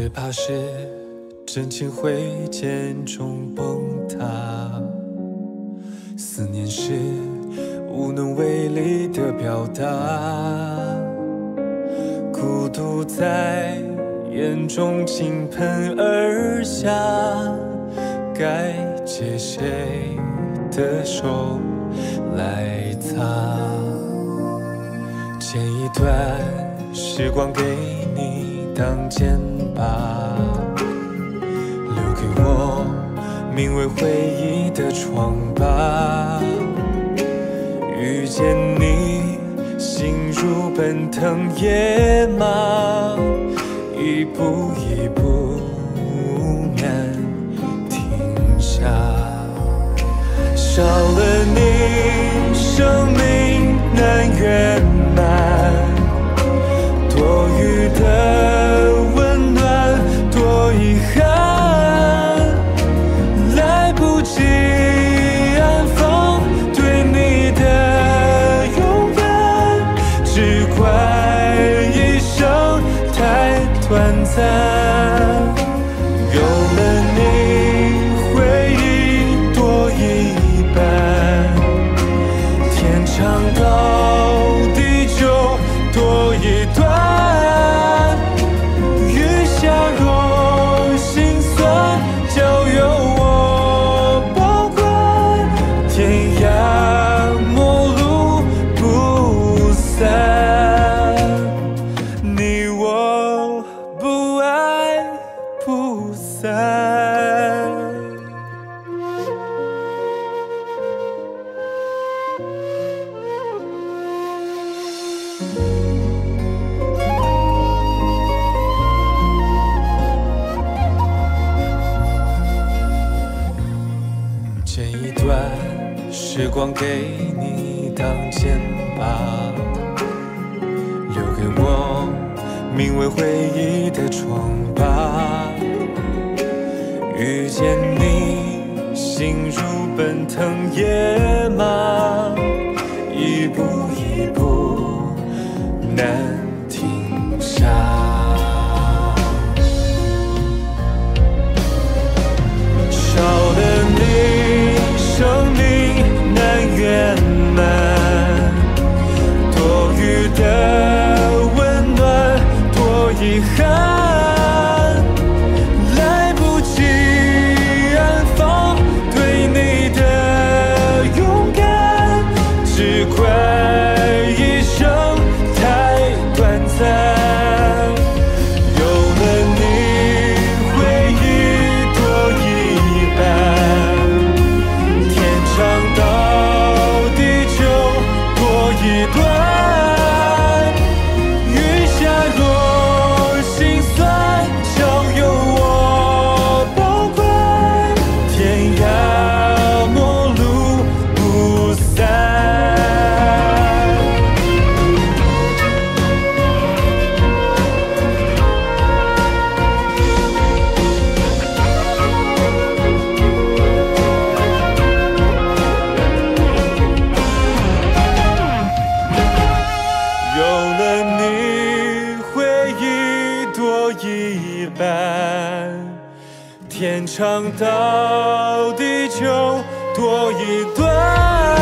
最怕是真情会渐中崩塌，思念是无能为力的表达，孤独在眼中倾盆而下，该借谁的手来擦？剪一段时光给你当肩膀，给我名为回忆的疮疤。遇见你，心如奔腾野马，一步一步难停下。少了你，生命难圆短暂。有了你，回忆多一半，天长剪一段时光给你当肩膀，留给我名为回忆的疮疤。遇见你，心如奔腾野马，一步一步难半，天长到地久多一段。